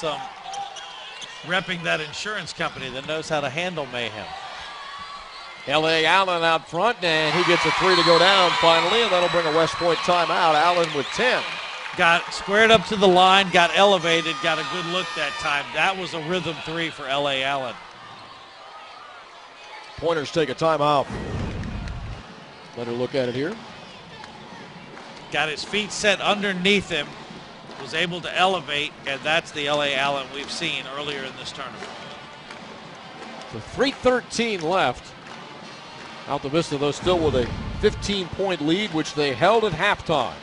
some repping that insurance company that knows how to handle mayhem. L.A. Allen out front, and he gets a three to go down finally, and that'll bring a West Point timeout. Allen with 10. Got squared up to the line, got elevated, got a good look that time. That was a rhythm three for L.A. Allen. Pointers take a timeout. Let her look at it here. Got his feet set underneath him, was able to elevate, and that's the L.A. Allen we've seen earlier in this tournament. So 3.13 left. Altavista, though, still with a 15 point lead, which they held at halftime.